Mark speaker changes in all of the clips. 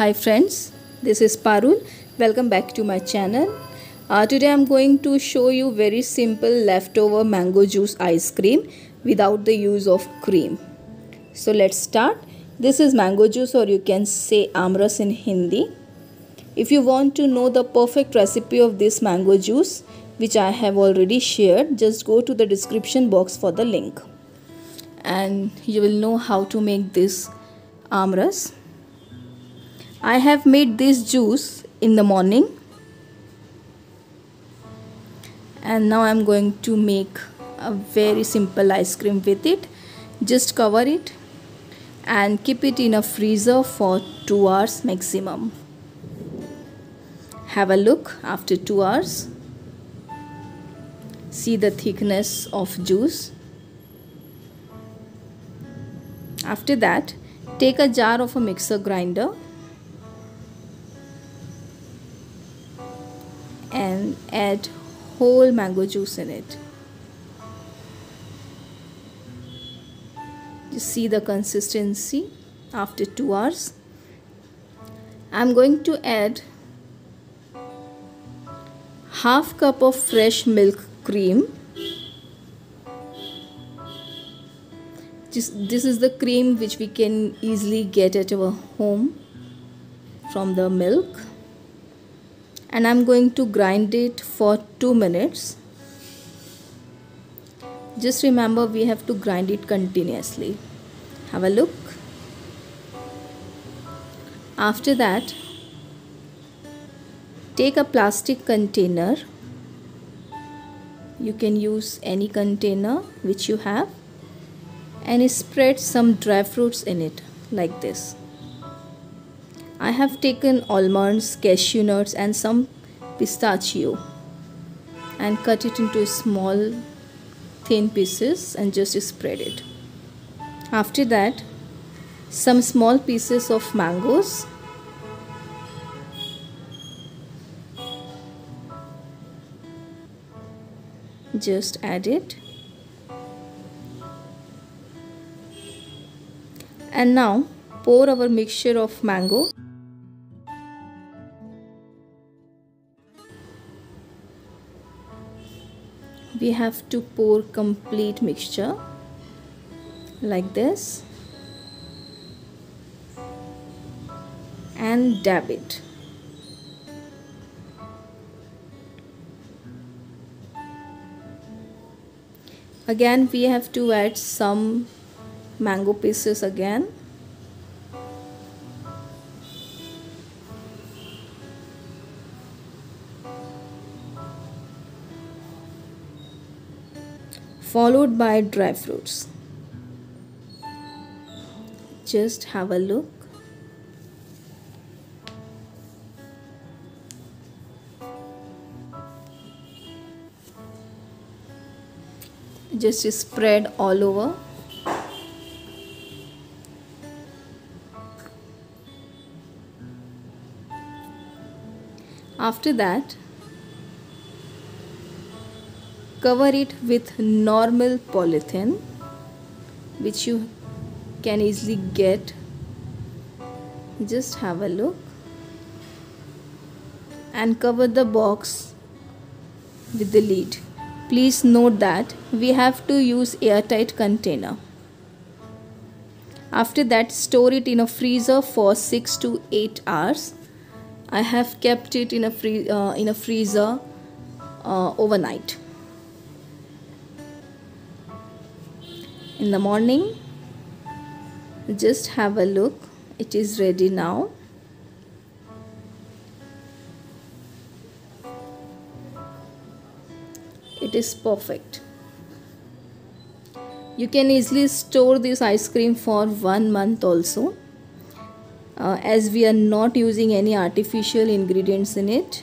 Speaker 1: Hi friends, this is Parul. Welcome back to my channel. Uh, today I'm going to show you very simple leftover mango juice ice cream without the use of cream. So let's start. This is mango juice or you can say amras in Hindi. If you want to know the perfect recipe of this mango juice which I have already shared, just go to the description box for the link. And you will know how to make this amras. I have made this juice in the morning. And now I'm going to make a very simple ice cream with it. Just cover it and keep it in a freezer for 2 hours maximum. Have a look after 2 hours. See the thickness of juice. After that take a jar of a mixer grinder and add whole mango juice in it. You see the consistency after 2 hours. I'm going to add half cup of fresh milk cream. Just, this is the cream which we can easily get at our home from the milk and I'm going to grind it for 2 minutes. Just remember we have to grind it continuously. Have a look. After that take a plastic container. You can use any container which you have. And spread some dry fruits in it like this I have taken almonds, cashew nuts and some pistachio and cut it into small thin pieces and just spread it. After that some small pieces of mangoes just add it and now pour our mixture of mango we have to pour complete mixture like this and dab it. Again we have to add some mango pieces again followed by dry fruits. Just have a look. Just spread all over. After that, cover it with normal polythene which you can easily get. Just have a look. And cover the box with the lid. Please note that we have to use airtight container. After that store it in a freezer for 6 to 8 hours. I have kept it in a free uh, in a freezer uh, overnight in the morning. Just have a look. It is ready now. It is perfect. You can easily store this ice cream for one month also. Uh, as we are not using any artificial ingredients in it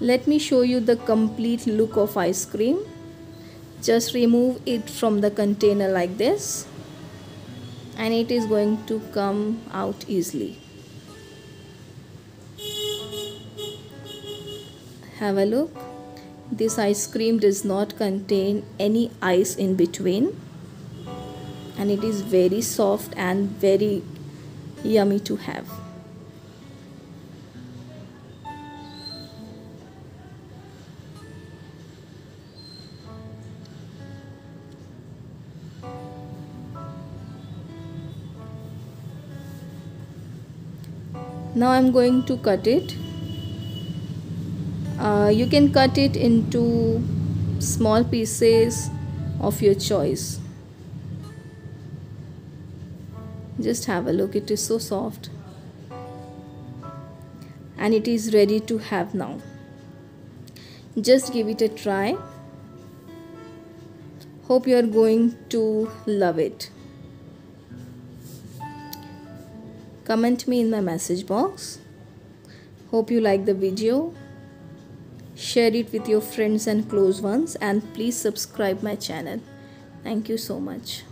Speaker 1: let me show you the complete look of ice cream. Just remove it from the container like this. And it is going to come out easily. Have a look. This ice cream does not contain any ice in between. And it is very soft and very yummy to have now I'm going to cut it. Uh, you can cut it into small pieces of your choice. Just have a look. It is so soft. And it is ready to have now. Just give it a try. Hope you are going to love it comment me in my message box. Hope you like the video. Share it with your friends and close ones. And please subscribe my channel. Thank you so much